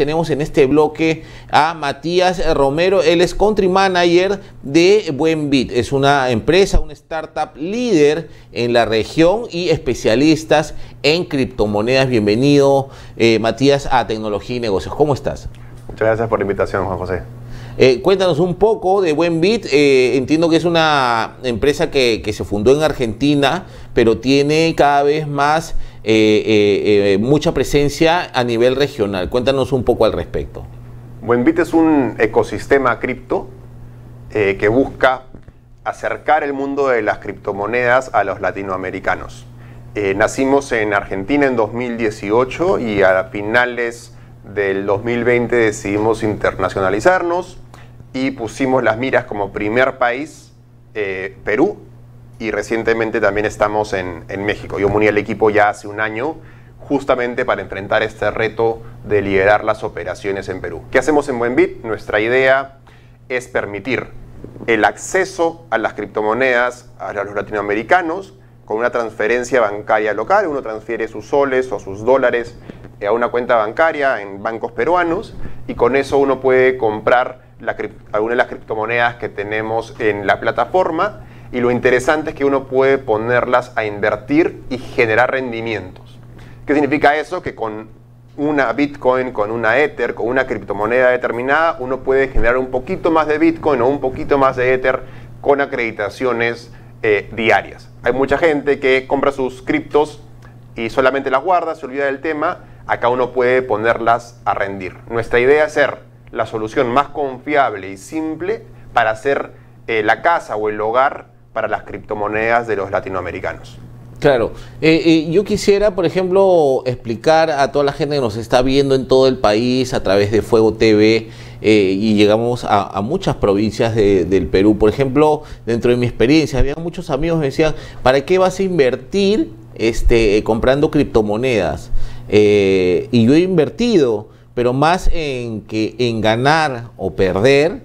tenemos en este bloque a Matías Romero, él es country manager de Buenbit, es una empresa, una startup líder en la región y especialistas en criptomonedas. Bienvenido eh, Matías a Tecnología y Negocios, ¿cómo estás? Muchas gracias por la invitación Juan José. Eh, cuéntanos un poco de Buenbit. Eh, entiendo que es una empresa que, se fundó en Argentina, pero tiene cada vez más eh, mucha presencia a nivel regional. Cuéntanos un poco al respecto. Buenbit es un ecosistema cripto que busca acercar el mundo de las criptomonedas a los latinoamericanos. nacimos en Argentina en 2018 y a finales del 2020 decidimos internacionalizarnos y pusimos las miras como primer país eh, Perú y recientemente también estamos en, México. Yo uní al equipo ya hace un año justamente para enfrentar este reto de liderar las operaciones en Perú. ¿Qué hacemos en Buenbit? Nuestra idea es permitir el acceso a las criptomonedas a los latinoamericanos con una transferencia bancaria local. Uno transfiere sus soles o sus dólares a una cuenta bancaria en bancos peruanos y con eso uno puede comprar algunas de las criptomonedas que tenemos en la plataforma y lo interesante es que uno puede ponerlas a invertir y generar rendimientos. ¿Qué significa eso? Que con una Bitcoin, con una Ether, con una criptomoneda determinada, uno puede generar un poquito más de Bitcoin o un poquito más de Ether con acreditaciones eh, diarias. Hay mucha gente que compra sus criptos y solamente las guarda, se olvida del tema. Acá uno puede ponerlas a rendir. Nuestra idea es ser la solución más confiable y simple para hacer eh, la casa o el hogar para las criptomonedas de los latinoamericanos. Claro, eh, eh, yo quisiera, por ejemplo, explicar a toda la gente que nos está viendo en todo el país a través de Fuego TV y llegamos a, muchas provincias del Perú. Por ejemplo, dentro de mi experiencia, había muchos amigos que me decían, ¿para qué vas a invertir este, comprando criptomonedas? Y yo he invertido, pero más en, que, en ganar o perder,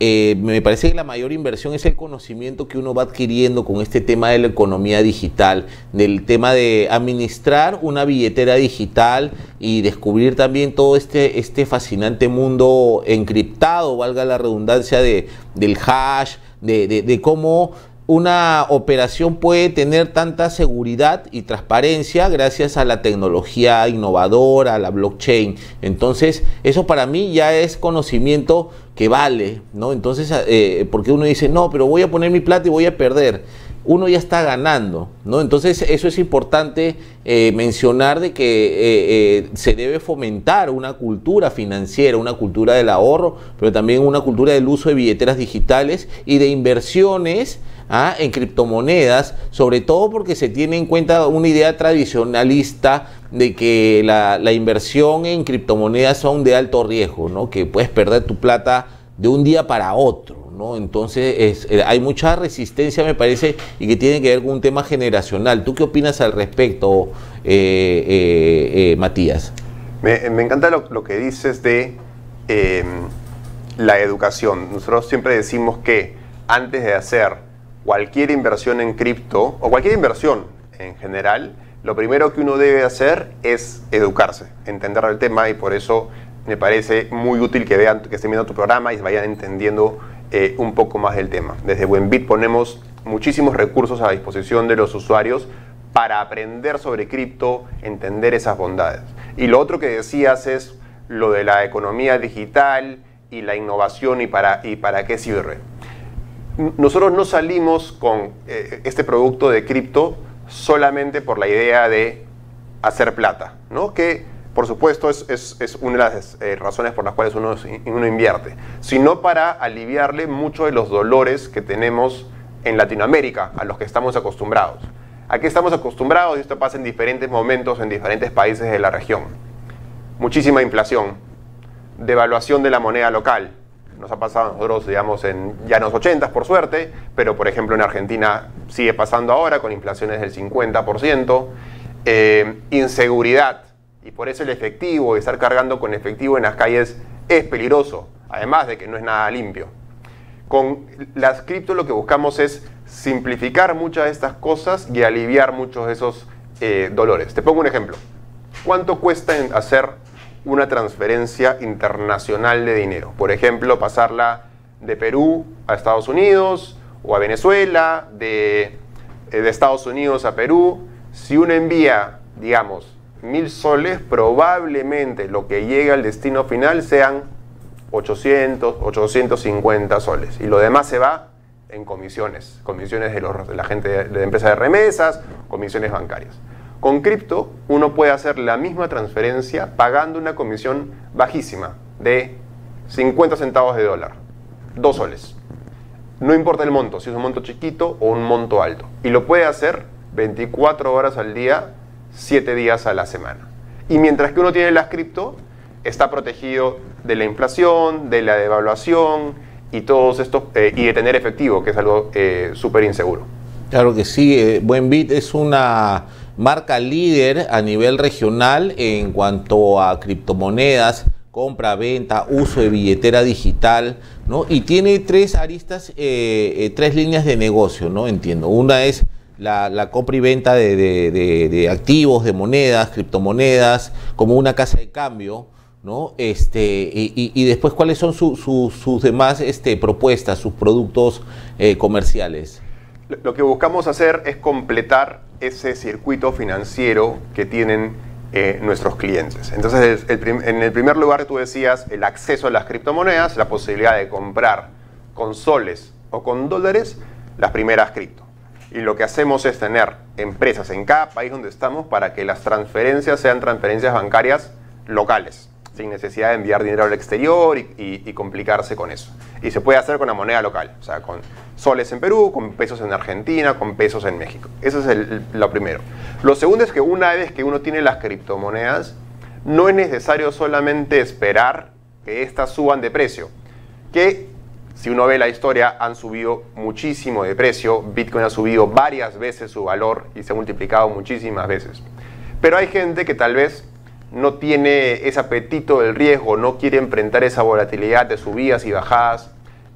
eh, me parece que la mayor inversión es el conocimiento que uno va adquiriendo con este tema de la economía digital, del tema de administrar una billetera digital y descubrir también todo este, este fascinante mundo encriptado, valga la redundancia, de, del hash, de, de cómo una operación puede tener tanta seguridad y transparencia gracias a la tecnología innovadora, a la blockchain. Entonces, eso para mí ya es conocimiento que vale, ¿no? Entonces, eh, porque uno dice, no, pero voy a poner mi plata y voy a perder. Uno ya está ganando, ¿no? Entonces, eso es importante eh, mencionar de que eh, se debe fomentar una cultura financiera, una cultura del ahorro, pero también una cultura del uso de billeteras digitales y de inversiones ¿ah? en criptomonedas, sobre todo porque se tiene en cuenta una idea tradicionalista de que la, inversión en criptomonedas son de alto riesgo, ¿no? que puedes perder tu plata de un día para otro. ¿no? Entonces eh, hay mucha resistencia, me parece, y que tiene que ver con un tema generacional. ¿Tú qué opinas al respecto, eh, eh, Matías? Me, encanta lo, que dices de la educación. Nosotros siempre decimos que antes de hacer cualquier inversión en cripto o cualquier inversión en general, lo primero que uno debe hacer es educarse, entender el tema y por eso me parece muy útil que vean, que estén viendo tu programa y vayan entendiendo eh, un poco más del tema. Desde Buenbit ponemos muchísimos recursos a disposición de los usuarios para aprender sobre cripto, entender esas bondades. Y lo otro que decías es lo de la economía digital y la innovación y para, y para qué sirve nosotros no salimos con eh, este producto de cripto solamente por la idea de hacer plata, ¿no? que por supuesto es, una de las eh, razones por las cuales uno, uno invierte, sino para aliviarle muchos de los dolores que tenemos en Latinoamérica, a los que estamos acostumbrados. Aquí estamos acostumbrados, y esto pasa en diferentes momentos en diferentes países de la región. Muchísima inflación, devaluación de la moneda local, nos ha pasado a nosotros, digamos, en, ya en los 80 por suerte, pero por ejemplo en Argentina sigue pasando ahora con inflaciones del 50%, eh, inseguridad, y por eso el efectivo, estar cargando con efectivo en las calles es peligroso, además de que no es nada limpio. Con las cripto lo que buscamos es simplificar muchas de estas cosas y aliviar muchos de esos eh, dolores. Te pongo un ejemplo. ¿Cuánto cuesta hacer una transferencia internacional de dinero. Por ejemplo, pasarla de Perú a Estados Unidos o a Venezuela, de, eh, de Estados Unidos a Perú. Si uno envía, digamos, mil soles, probablemente lo que llegue al destino final sean 800, 850 soles. Y lo demás se va en comisiones, comisiones de, los, de la gente de, de empresas de remesas, comisiones bancarias. Con cripto uno puede hacer la misma transferencia pagando una comisión bajísima de 50 centavos de dólar, 2 soles. No importa el monto, si es un monto chiquito o un monto alto. Y lo puede hacer 24 horas al día, 7 días a la semana. Y mientras que uno tiene las cripto, está protegido de la inflación, de la devaluación y todos estos eh, y de tener efectivo, que es algo eh, súper inseguro. Claro que sí, eh, Buenbit es una marca líder a nivel regional en cuanto a criptomonedas, compra, venta, uso de billetera digital, ¿no? Y tiene tres aristas, eh, eh, tres líneas de negocio, ¿no? Entiendo. Una es la, la compra y venta de, de- de- de activos, de monedas, criptomonedas, como una casa de cambio, ¿no? Este, y, y- y después, ¿cuáles son su- su- sus demás este, propuestas, sus productos eh, comerciales? Lo- que buscamos hacer es completar ese circuito financiero que tienen eh, nuestros clientes. Entonces, en el primer lugar tú decías el acceso a las criptomonedas, la posibilidad de comprar con soles o con dólares las primeras cripto. Y lo que hacemos es tener empresas en cada país donde estamos para que las transferencias sean transferencias bancarias locales, sin necesidad de enviar dinero al exterior y, complicarse con eso. Y se puede hacer con la moneda local, o sea, con soles en Perú, con pesos en Argentina, con pesos en México. Eso es lo primero. Lo segundo es que una vez que uno tiene las criptomonedas, no es necesario solamente esperar que éstas suban de precio, que si uno ve la historia han subido muchísimo de precio, Bitcoin ha subido varias veces su valor y se ha multiplicado muchísimas veces. Pero hay gente que tal vez no tiene ese apetito del riesgo, no quiere enfrentar esa volatilidad de subidas y bajadas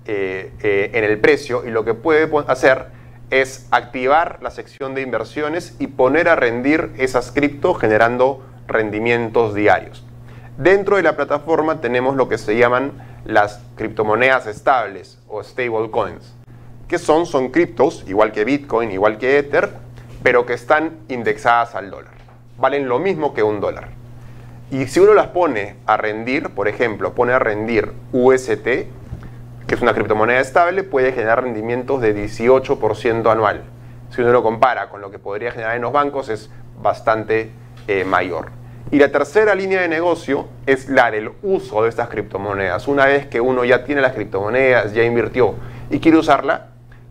eh, eh, en el precio y lo que puede hacer es activar la sección de inversiones y poner a rendir esas cripto generando rendimientos diarios. Dentro de la plataforma tenemos lo que se llaman las criptomonedas estables o stable coins. ¿Qué son? Son criptos, igual que Bitcoin, igual que Ether, pero que están indexadas al dólar. Valen lo mismo que un dólar. Y si uno las pone a rendir, por ejemplo, pone a rendir UST, que es una criptomoneda estable, puede generar rendimientos de 18% anual. Si uno lo compara con lo que podría generar en los bancos, es bastante eh, mayor. Y la tercera línea de negocio es la del uso de estas criptomonedas. Una vez que uno ya tiene las criptomonedas, ya invirtió y quiere usarla,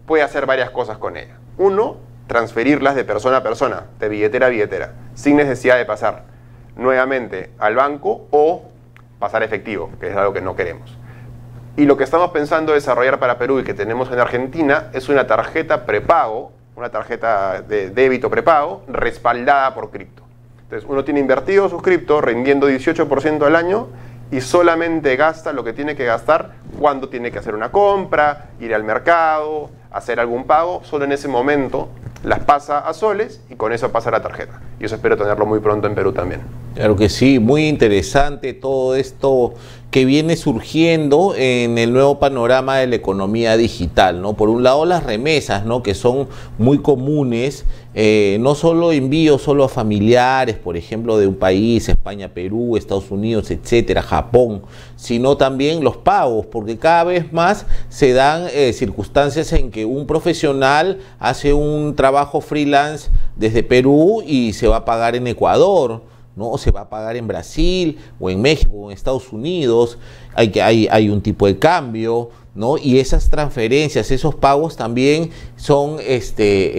puede hacer varias cosas con ella. Uno, transferirlas de persona a persona, de billetera a billetera, sin necesidad de pasar nuevamente al banco o pasar efectivo, que es algo que no queremos. Y lo que estamos pensando desarrollar para Perú y que tenemos en Argentina es una tarjeta prepago, una tarjeta de débito prepago respaldada por cripto. Entonces uno tiene invertido sus cripto rindiendo 18% al año y solamente gasta lo que tiene que gastar cuando tiene que hacer una compra, ir al mercado, hacer algún pago, solo en ese momento las pasa a soles y con eso pasa la tarjeta. Y eso espero tenerlo muy pronto en Perú también. Claro que sí, muy interesante todo esto que viene surgiendo en el nuevo panorama de la economía digital, ¿no? Por un lado las remesas, ¿no? Que son muy comunes, eh, no solo envíos solo a familiares, por ejemplo, de un país, España, Perú, Estados Unidos, etcétera, Japón, sino también los pagos, porque cada vez más se dan eh, circunstancias en que un profesional hace un trabajo freelance desde Perú y se va a pagar en Ecuador. ¿No? Se va a pagar en Brasil o en México o en Estados Unidos, hay, que, hay, hay un tipo de cambio, ¿no? Y esas transferencias, esos pagos también son, este, eh,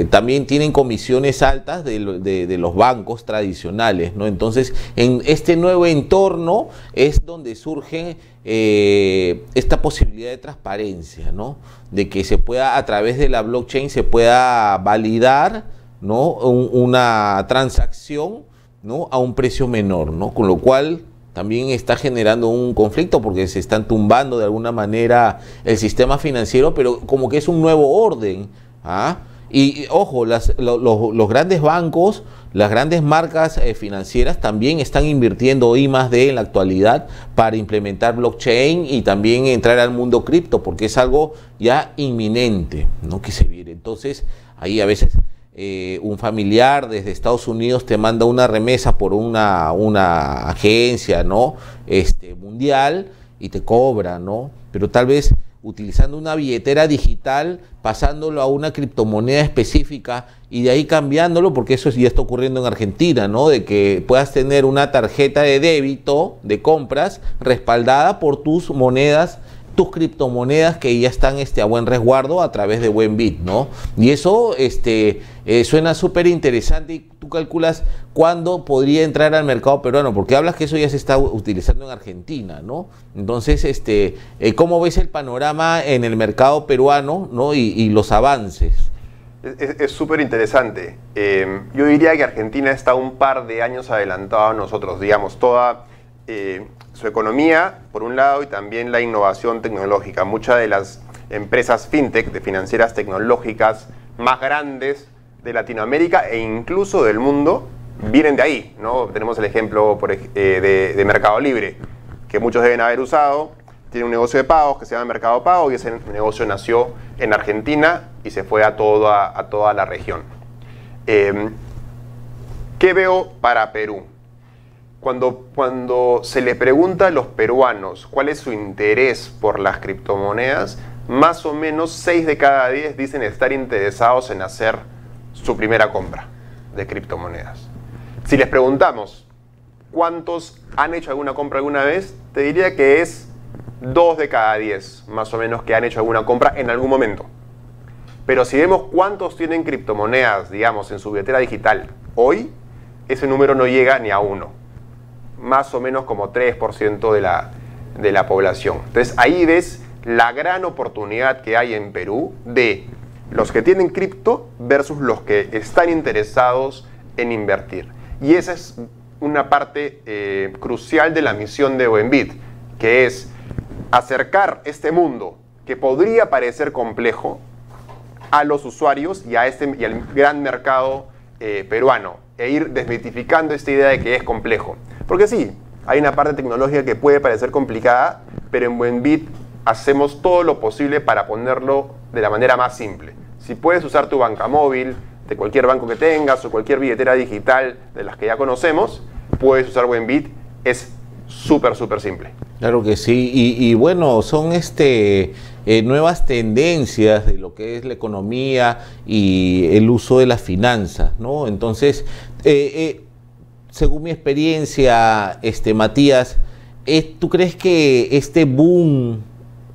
eh, también tienen comisiones altas de los bancos tradicionales, ¿no? Entonces, en este nuevo entorno es donde surge eh, esta posibilidad de transparencia, ¿no? De que se pueda, a través de la blockchain, se pueda validar, ¿no? Un- una transacción, ¿no? A un precio menor, ¿no? Con lo cual también está generando un conflicto porque se están tumbando de alguna manera el sistema financiero, pero como que es un nuevo orden, ¿ah? Y, ojo, los grandes bancos, las grandes marcas eh, financieras también están invirtiendo I más D en la actualidad para implementar blockchain y también entrar al mundo cripto, porque es algo ya inminente, ¿no? Que se viene. Entonces, ahí a veces eh, un familiar desde Estados Unidos te manda una remesa por una, una agencia, ¿no? Este, mundial y te cobra, ¿no? Pero tal vez utilizando una billetera digital, pasándolo a una criptomoneda específica y de ahí cambiándolo, porque eso ya está ocurriendo en Argentina, ¿no? De que puedas tener una tarjeta de débito de compras respaldada por tus monedas tus criptomonedas que ya están este, a buen resguardo a través de Buenbit, ¿no? Y eso este, eh, suena súper interesante y tú calculas cuándo podría entrar al mercado peruano, porque hablas que eso ya se está utilizando en Argentina, ¿no? Entonces, este, eh, ¿cómo ves el panorama en el mercado peruano, ¿no? Y, los avances. Es súper interesante. Eh, yo diría que Argentina está un par de años adelantado a nosotros, digamos, toda su economía, por un lado, y también la innovación tecnológica. Muchas de las empresas fintech, de financieras tecnológicas más grandes de Latinoamérica e incluso del mundo, vienen de ahí. ¿no? Tenemos el ejemplo eh, de, Mercado Libre, que muchos deben haber usado. Tiene un negocio de pagos que se llama Mercado Pago y ese negocio nació en Argentina y se fue a toda, a toda la región. Em, ¿Qué veo para Perú? Cuando, se le pregunta a los peruanos cuál es su interés por las criptomonedas, más o menos 6 de cada 10 dicen estar interesados en hacer su primera compra de criptomonedas. Si les preguntamos cuántos han hecho alguna compra alguna vez, te diría que es 2 de cada 10 más o menos que han hecho alguna compra en algún momento. Pero si vemos cuántos tienen criptomonedas, digamos, en su billetera digital hoy, ese número no llega ni a uno más o menos como 3% de la, de la población. Entonces ahí ves la gran oportunidad que hay en Perú de los que tienen cripto versus los que están interesados en invertir. Y esa es una parte eh, crucial de la misión de Oenbit, que es acercar este mundo que podría parecer complejo a los usuarios y, a este, y al gran mercado eh, peruano e ir desmitificando esta idea de que es complejo. Porque sí, hay una parte tecnológica que puede parecer complicada, pero en Buenbit hacemos todo lo posible para ponerlo de la manera más simple. Si puedes usar tu banca móvil, de cualquier banco que tengas o cualquier billetera digital de las que ya conocemos, puedes usar Buenbit. Es súper, súper simple. Claro que sí. Y, bueno, son este eh, nuevas tendencias de lo que es la economía y el uso de las finanzas, ¿no? Entonces, eh, eh, según mi experiencia, este, Matías, ¿tú crees que este boom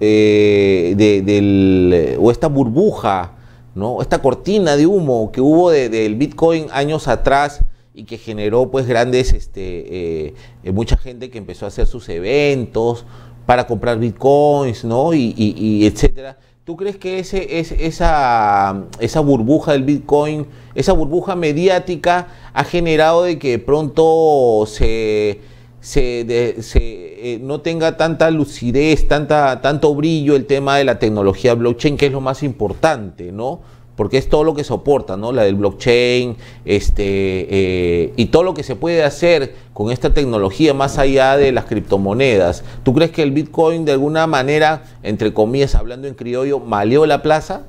eh, del, o esta burbuja, ¿no? esta cortina de humo que hubo del Bitcoin años atrás y que generó pues grandes, este, eh, mucha gente que empezó a hacer sus eventos para comprar Bitcoins, ¿no? y, y etcétera ¿Tú crees que ese, es, esa, esa burbuja del Bitcoin, esa burbuja mediática ha generado de que pronto se, se, eh, no tenga tanta lucidez, tanta, tanto brillo el tema de la tecnología blockchain, que es lo más importante, ¿no? Porque es todo lo que soporta, ¿no? La del blockchain, este, eh, y todo lo que se puede hacer con esta tecnología más allá de las criptomonedas. ¿Tú crees que el Bitcoin de alguna manera, entre comillas, hablando en criollo, maleó la plaza?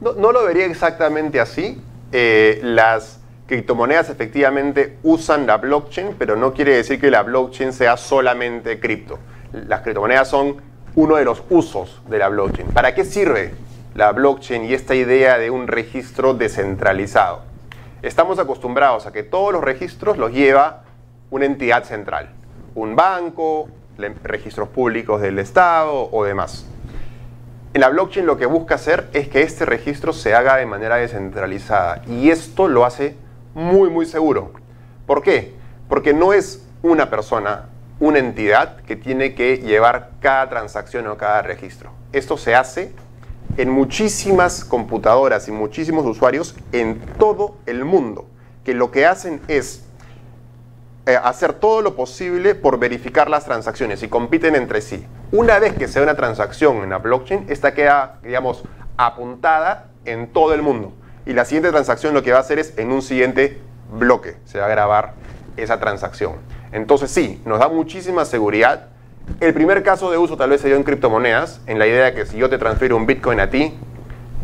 No, lo vería exactamente así. Eh, las criptomonedas efectivamente usan la blockchain, pero no quiere decir que la blockchain sea solamente cripto. Las criptomonedas son uno de los usos de la blockchain. ¿Para qué sirve la blockchain y esta idea de un registro descentralizado. Estamos acostumbrados a que todos los registros los lleva una entidad central, un banco, registros públicos del Estado o demás. En la blockchain lo que busca hacer es que este registro se haga de manera descentralizada y esto lo hace muy muy seguro. ¿Por qué? Porque no es una persona, una entidad que tiene que llevar cada transacción o cada registro. Esto se hace en muchísimas computadoras y muchísimos usuarios en todo el mundo, que lo que hacen es eh, hacer todo lo posible por verificar las transacciones y compiten entre sí. Una vez que se una transacción en la blockchain, esta queda, digamos, apuntada en todo el mundo. y la siguiente transacción lo que va a hacer es en un siguiente bloque, se va a grabar esa transacción. Entonces sí, nos da muchísima seguridad. El primer caso de uso tal vez se dio en criptomonedas, en la idea de que si yo te transfiero un Bitcoin a ti,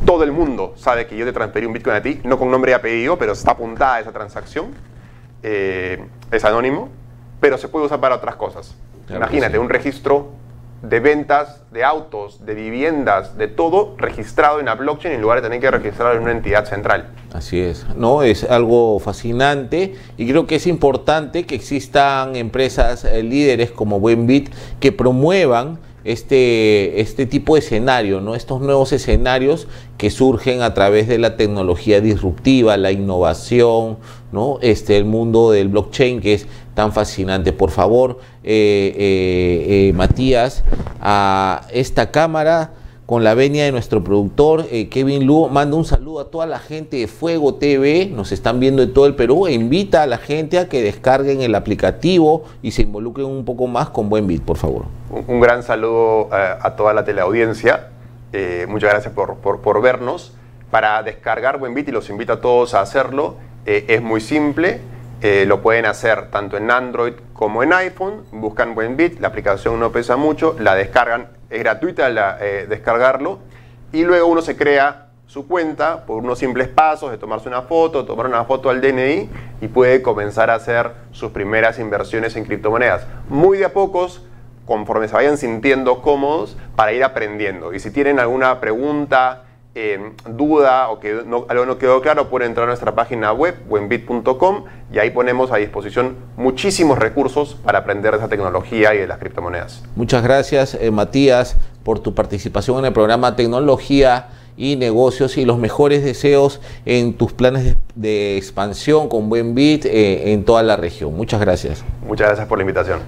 todo el mundo sabe que yo te transferí un Bitcoin a ti, no con nombre y apellido, pero está apuntada esa transacción, eh, es anónimo, pero se puede usar para otras cosas. Imagínate, un registro de ventas de autos, de viviendas, de todo registrado en la blockchain en lugar de tener que registrarlo en una entidad central. Así es, ¿no? Es algo fascinante y creo que es importante que existan empresas eh, líderes como Buenbit que promuevan este, este tipo de escenario, ¿no? estos nuevos escenarios que surgen a través de la tecnología disruptiva, la innovación, ¿no? este, el mundo del blockchain que es tan fascinante. Por favor, eh, eh, eh, Matías, a esta cámara con la venia de nuestro productor Kevin Lu. Manda un saludo a toda la gente de Fuego TV, nos están viendo en todo el Perú e invita a la gente a que descarguen el aplicativo y se involucren un poco más con Buen Bit, por favor. Un, gran saludo a toda la teleaudiencia. Muchas gracias por, por, vernos. Para descargar Buen Bit, y los invito a todos a hacerlo, es muy simple. lo pueden hacer tanto en Android como en iPhone. Buscan Buen Bit, la aplicación no pesa mucho, la descargan es gratuita la, eh, descargarlo y luego uno se crea su cuenta por unos simples pasos de tomarse una foto, tomar una foto al DNI y puede comenzar a hacer sus primeras inversiones en criptomonedas. Muy de a pocos, conforme se vayan sintiendo cómodos para ir aprendiendo. Y si tienen alguna pregunta, eh, duda o que algo no quedó claro, pueden entrar a nuestra página web, buenbit.com, y ahí ponemos a disposición muchísimos recursos para aprender de esa tecnología y de las criptomonedas. Muchas gracias, eh, Matías, por tu participación en el programa Tecnología y Negocios y los mejores deseos en tus planes de, expansión con Buenbit eh, en toda la región. Muchas gracias. Muchas gracias por la invitación.